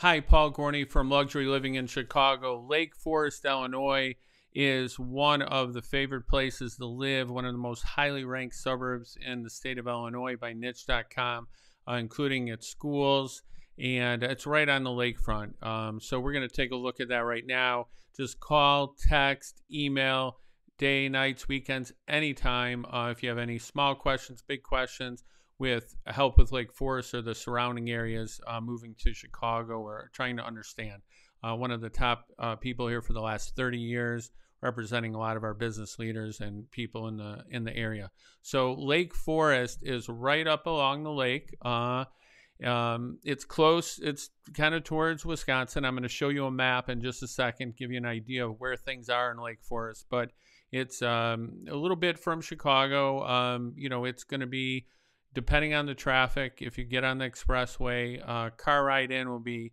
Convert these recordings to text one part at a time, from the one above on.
Hi, Paul Gorney from Luxury Living in Chicago. Lake Forest, Illinois is one of the favorite places to live, one of the most highly ranked suburbs in the state of Illinois by niche.com, uh, including its schools. And it's right on the lakefront. Um, so we're going to take a look at that right now. Just call, text, email, day, nights, weekends, anytime. Uh, if you have any small questions, big questions, with help with Lake Forest or the surrounding areas uh, moving to Chicago or trying to understand. Uh, one of the top uh, people here for the last 30 years, representing a lot of our business leaders and people in the in the area. So Lake Forest is right up along the lake. Uh, um, it's close. It's kind of towards Wisconsin. I'm going to show you a map in just a second, give you an idea of where things are in Lake Forest. But it's um, a little bit from Chicago. Um, you know, it's going to be depending on the traffic. If you get on the expressway, uh, car ride in will be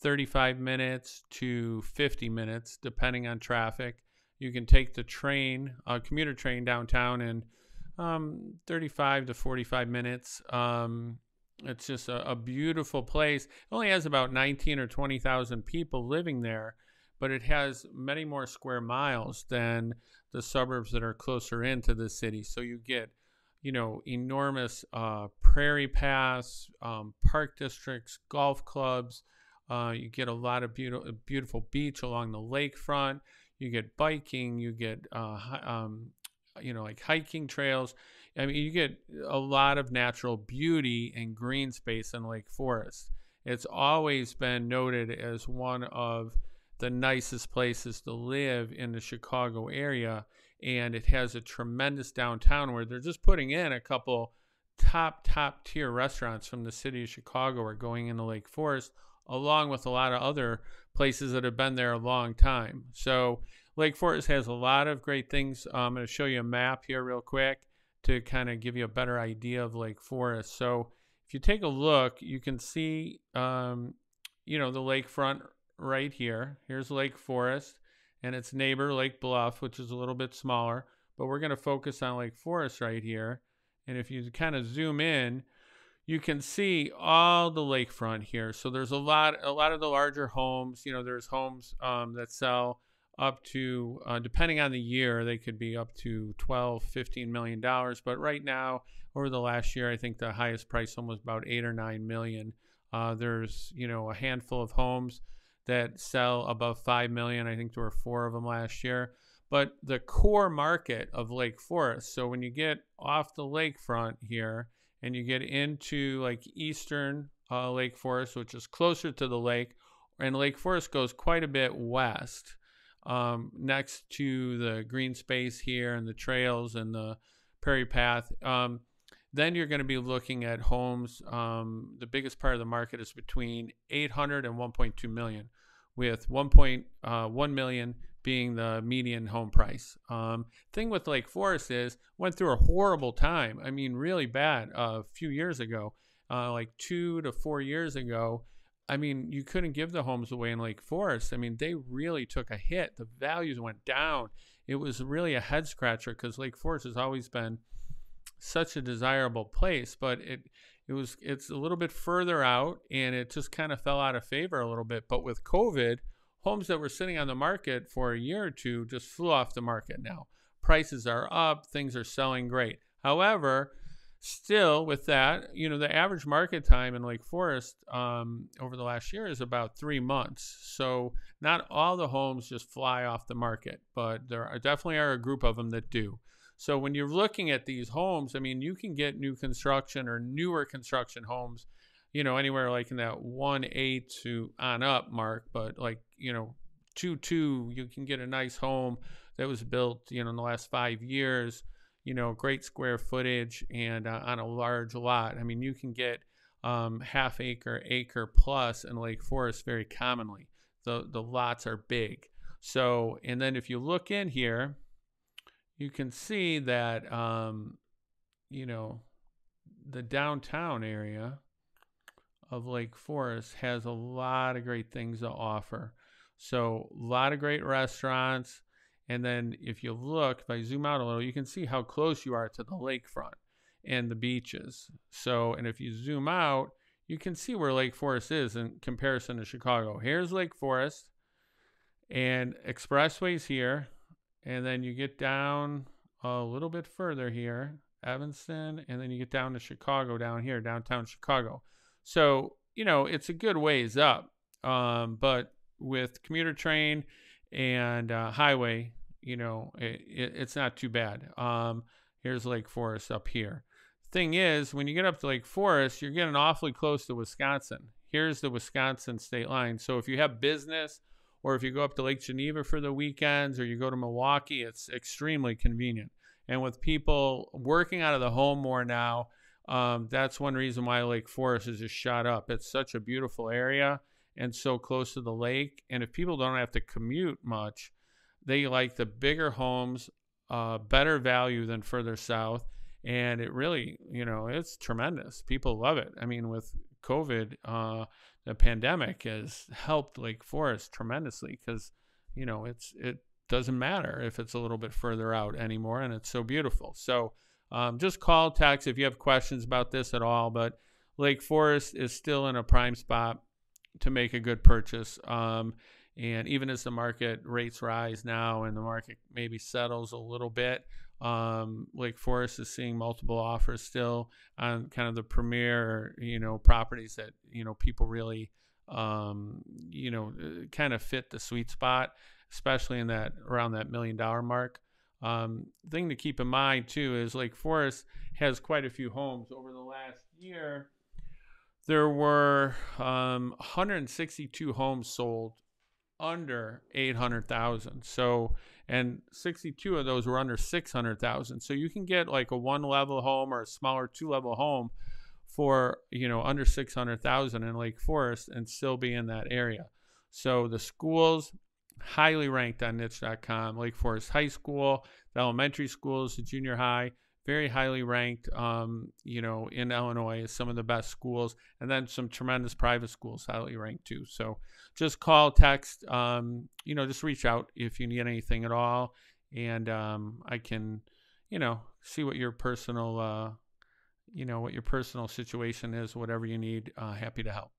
35 minutes to 50 minutes, depending on traffic. You can take the train, uh, commuter train downtown in um, 35 to 45 minutes. Um, it's just a, a, beautiful place. It only has about 19 or 20,000 people living there, but it has many more square miles than the suburbs that are closer into the city. So you get, you know, enormous uh, prairie paths, um, park districts, golf clubs. Uh, you get a lot of beautiful, beautiful beach along the lakefront. You get biking. You get, uh, um, you know, like hiking trails. I mean, you get a lot of natural beauty and green space in Lake Forest. It's always been noted as one of the nicest places to live in the Chicago area. And it has a tremendous downtown where they're just putting in a couple top, top tier restaurants from the city of Chicago are going into Lake Forest, along with a lot of other places that have been there a long time. So, Lake Forest has a lot of great things. I'm going to show you a map here, real quick to kind of give you a better idea of Lake Forest. So if you take a look, you can see, um, you know, the lakefront right here. Here's Lake Forest and its neighbor, Lake Bluff, which is a little bit smaller. But we're going to focus on Lake Forest right here. And if you kind of zoom in, you can see all the lakefront here. So there's a lot, a lot of the larger homes. You know, there's homes um, that sell up to uh, depending on the year they could be up to 12 15 million dollars but right now over the last year i think the highest price home was about 8 or 9 million uh, there's you know a handful of homes that sell above 5 million i think there were four of them last year but the core market of lake forest so when you get off the lakefront here and you get into like eastern uh, lake forest which is closer to the lake and lake forest goes quite a bit west um, next to the green space here and the trails and the prairie path. Um, then you're going to be looking at homes. Um, the biggest part of the market is between 800 and 1.2 million, with 1.1 uh, being the median home price. Um, thing with Lake Forest is went through a horrible time. I mean, really bad uh, a few years ago, uh, like two to four years ago. I mean, you couldn't give the homes away in Lake Forest. I mean, they really took a hit. The values went down. It was really a head scratcher because Lake Forest has always been such a desirable place, but it it was it's a little bit further out and it just kind of fell out of favor a little bit. But with COVID, homes that were sitting on the market for a year or two just flew off the market now. Prices are up, things are selling great. However, still with that you know the average market time in lake forest um, over the last year is about three months so not all the homes just fly off the market but there are definitely are a group of them that do so when you're looking at these homes i mean you can get new construction or newer construction homes you know anywhere like in that 1a to on up mark but like you know 2 2 you can get a nice home that was built you know in the last five years you know, great square footage and uh, on a large lot. I mean, you can get um, half acre, acre plus in Lake Forest very commonly. The, the lots are big. So, and then if you look in here, you can see that, um, you know, the downtown area of Lake Forest has a lot of great things to offer. So, a lot of great restaurants, and then if you look, if I zoom out a little, you can see how close you are to the lakefront and the beaches. So, and if you zoom out, you can see where Lake Forest is in comparison to Chicago. Here's Lake Forest, and expressways here, and then you get down a little bit further here, Evanston, and then you get down to Chicago down here, downtown Chicago. So you know it's a good ways up, um, but with commuter train and uh, highway, you know it, it, it's not too bad. Um, here's Lake Forest up here. Thing is, when you get up to Lake Forest, you're getting awfully close to Wisconsin. Here's the Wisconsin state line. So if you have business or if you go up to Lake Geneva for the weekends or you go to Milwaukee, it's extremely convenient. And with people working out of the home more now, um, that's one reason why Lake Forest is just shot up. It's such a beautiful area and so close to the lake. And if people don't have to commute much, they like the bigger homes, uh, better value than further south. And it really, you know, it's tremendous. People love it. I mean, with COVID, uh, the pandemic has helped Lake Forest tremendously because, you know, it's it doesn't matter if it's a little bit further out anymore, and it's so beautiful. So um, just call, text if you have questions about this at all. But Lake Forest is still in a prime spot to make a good purchase. Um, and even as the market rates rise now and the market maybe settles a little bit, um, Lake Forest is seeing multiple offers still on kind of the premier, you know, properties that you know people really, um, you know, uh, kind of fit the sweet spot, especially in that around that million dollar mark. Um, thing to keep in mind too is Lake Forest has quite a few homes over the last year. There were um, 162 homes sold under 800,000. So and 62 of those were under 600,000. So you can get like a one level home or a smaller two level home for, you know, under 600,000 in Lake Forest and still be in that area. So the schools highly ranked on niche.com. Lake Forest High School, the elementary schools, the junior high, very highly ranked, um, you know, in Illinois, some of the best schools, and then some tremendous private schools, highly ranked too. So just call, text, um, you know, just reach out if you need anything at all, and um, I can, you know, see what your personal, uh, you know, what your personal situation is, whatever you need. Uh, happy to help.